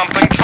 something?